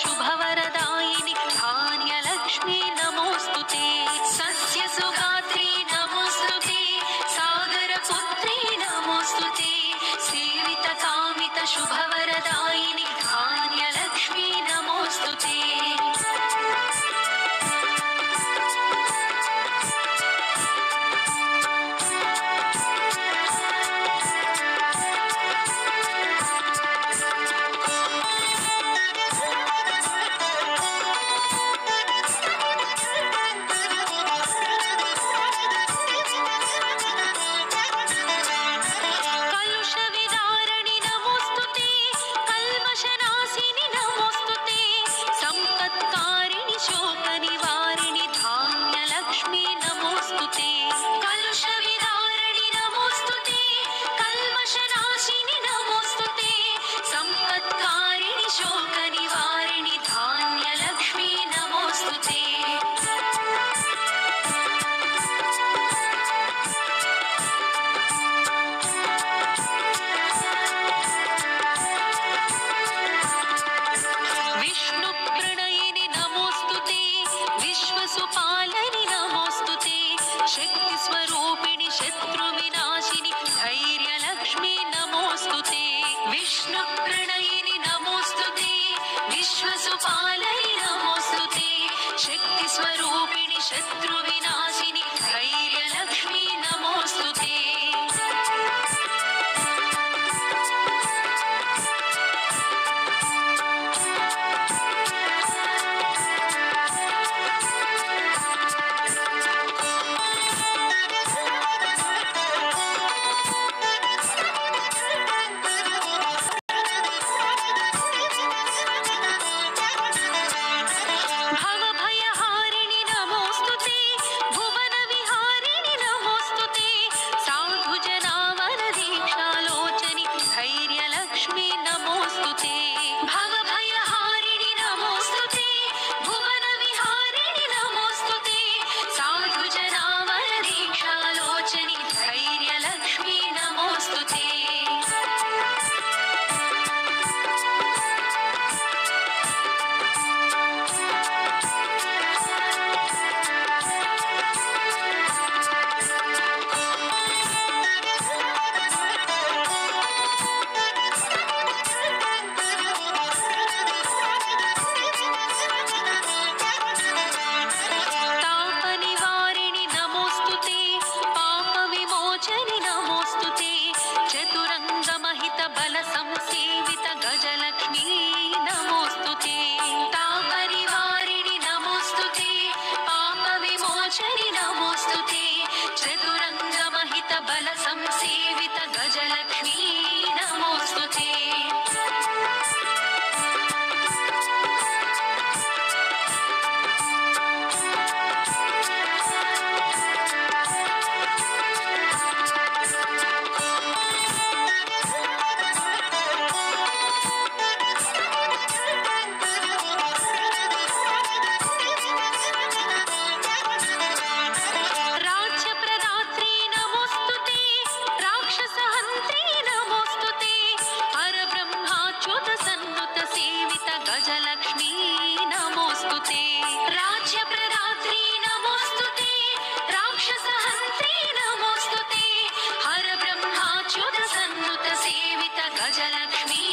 शुभव शत्रुविनाशिनि Dhairyalakshmi Jeevitha Gajalakshmi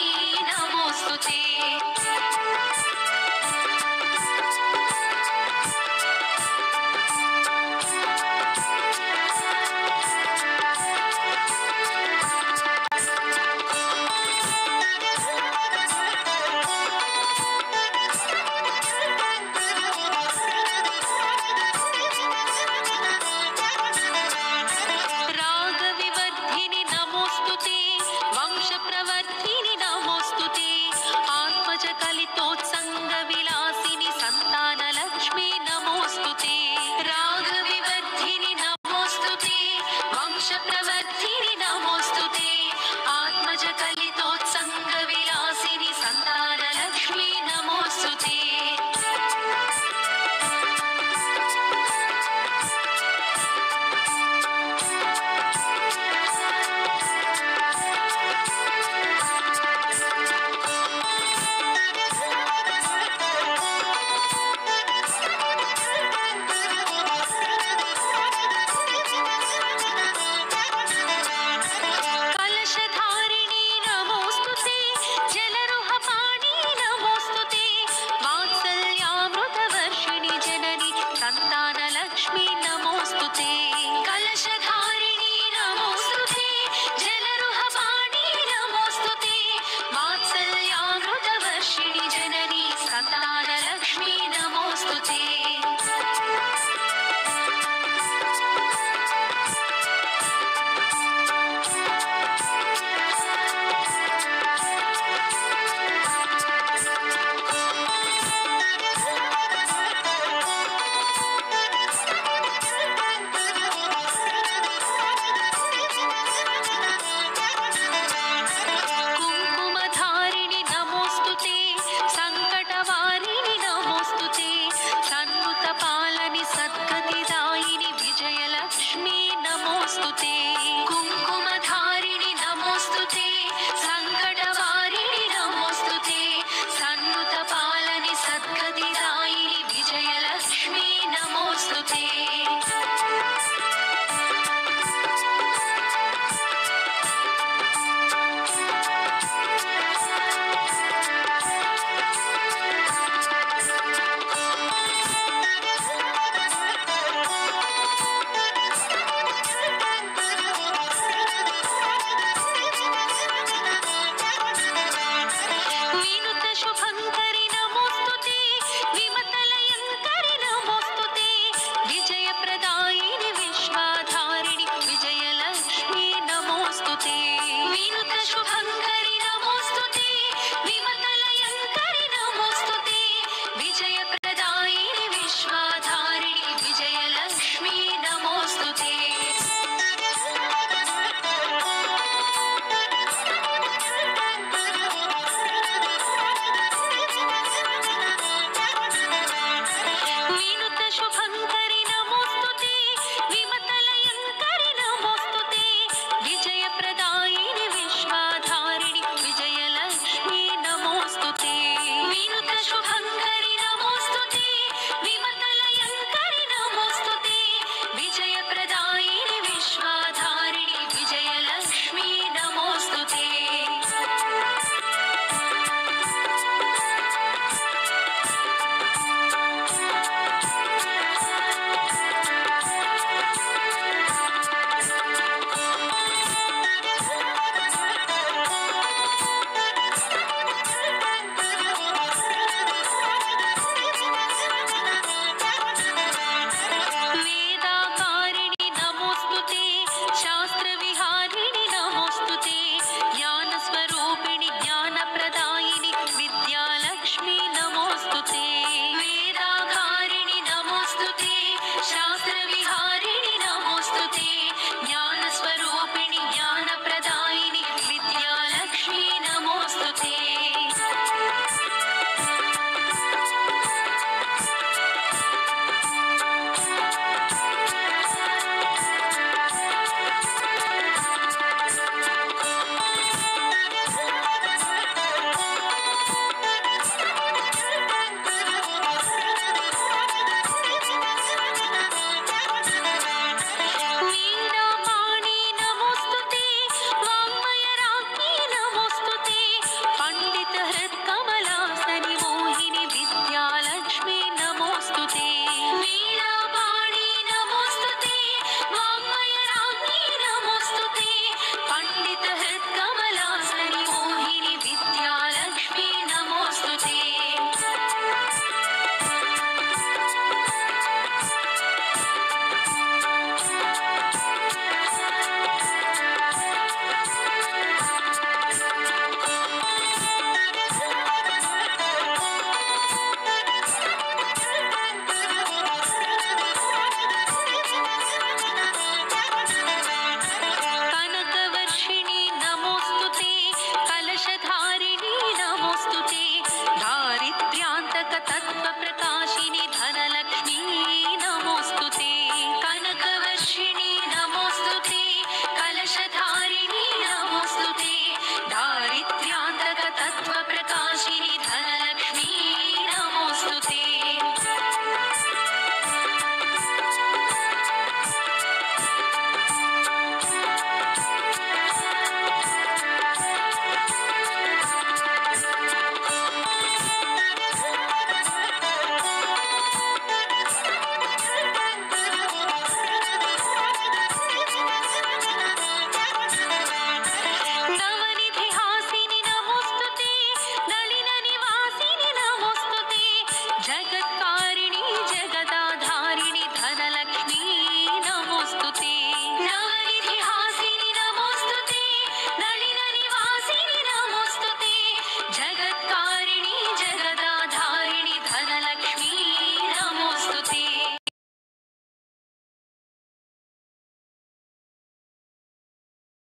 Jagat car